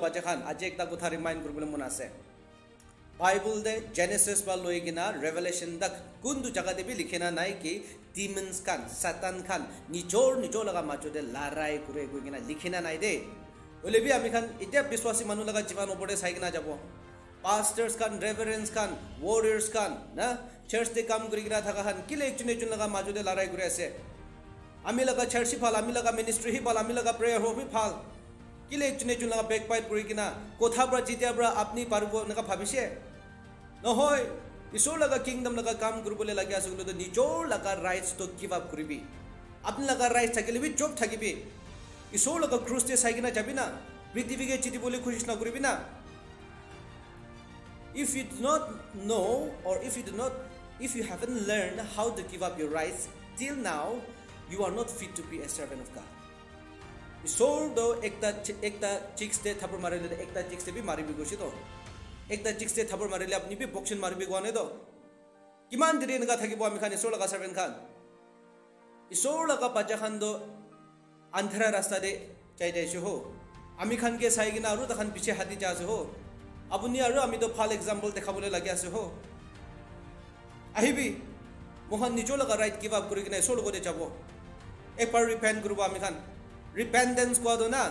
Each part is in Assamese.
Bacha khan aje ekta kotha remind kuribole mon ase. Bible de Genesis ba loi gina Revelation dak kundu jaga de bi likhena nai ki demons kan satan khan nijor nijor laga macho de larai kure koi gina likhena nai de. Ole bi ami khan itya biswasi manu laga jivan opore sai gina jabo. Pastors kan reverends kan warriors kan na church de kam kuri gina thaka khan kile ekjun ekjun laga macho de larai kure ase. আমি লগা চাৰ্চি ভাল আমি লগা মিনিষ্ট্ৰী সি ভাল আমি লগা প্ৰেয়াৰ হবি ভাল কিলে একজনে একজন লগা বেক পাইট কৰি কিনা কথাৰ পৰা যেতিয়াৰ পৰা আপুনি পাৰিব এনেকুৱা ভাবিছে নহয় ঈশ্বৰ লগা কিংডম লগা কাম কৰিবলৈ লাগি আছে কিন্তু নিজৰ লগা ৰাইটছটো গিভ আপ কৰিবি আপুনি লগা ৰাইটছ থাকিলে বি জব থাকিবি ঈশ্বৰ লগা ক্ৰুজতে চাই কিনা যাবি না পৃথিৱীকে জিতিবলৈ খুজিছ নকৰিবি না if you do not know or if you do not if you haven't learned how to give up your rights till now you are not fit to be a servant of God. सोड एकता एकता चिक्स दे थप्पड़ मारे लेते एकता चिक्स दे भी मारी भी घोषित हो एकता चिक्स दे थप्पड़ मारे ले अपनी भी बॉक्सिंग मारी भी गुआने दो किमान दिले इनका था कि बुआ मिखाने इसोड़ का सर्वेंट खान इस इसोड़ का पाचा खान दो अंधरा रास्ता दे চাই যাইছো হো আমি খানকে চাই কিনে আৰু তাখান পিছে হাতি যা আছো হো আপুনি আৰু আমিতো ভালো এক্সাম্পল দেখাবলৈ লাগি আছো হো আহিবি মোহন নিজৰ লগা ৰাইট গিভ আপ কৰি কিনে চৌ লগতে যাব এবাৰ ৰিফাইন কৰিব আমি খান ৰিপেণ্ডেঞ্চ কোৱাটো না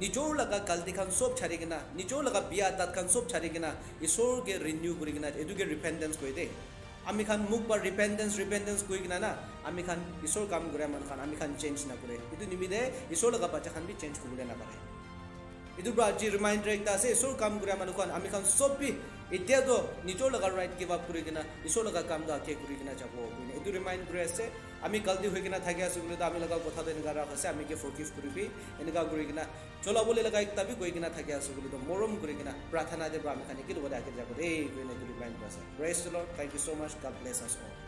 নিজৰ লগা গাল্টি খান চব চাৰি কিনা নিজৰ লগা বিয়া তাত খান চব চাৰি কিনা ঈশ্বৰকে ৰিনিউ কৰি কিনা এইটোকে ৰিপেণ্ডেঞ্চ কৰি দেই আমি খান মোক বা ৰিপেণ্ডেঞ্চ ৰিপেণ্ডেঞ্চ কৰি কিনা না আমি খান ঈশ্বৰ কাম কৰে মানুহ খান আমি খান চেঞ্জ নকৰে এইটো নিমিতে ঈশ্বৰ লগা বাচ্চা খান বি চেঞ্জ কৰিবলৈ নাপাৰে এইটোৰ পৰা আজি ৰিমাইণ্ডাৰ এটা আছে ঈশ্বৰ কাম কৰা মানুহখন আমি খান চব বি এতিয়াতো নিজৰ লগা ৰাইট গিভ আপ কৰি কিনা ঈশ্বৰ লগা কামটো আগে কৰি কিনা যাব বুলি এইটো ৰিমাইণ্ড কৰি আছে আমি গাল্টি হৈ কিনা থাকি আছোঁ বুলি আমি লগা কথাটো এনেকুৱা ৰাখ আছে আমি কি ফৰকিভ কৰিবি এনেকুৱা কৰি কিনা চলাবলৈ লগা একটা বি গৈ কিনা থাকি আছোঁ বুলি মৰম কৰি কিনা প্ৰাৰ্থনা দিব আমি খানি কি লগতে আগে যাব দেই এইটো ৰিমাইণ্ড আছে praise Lord thank you so' much God bless us all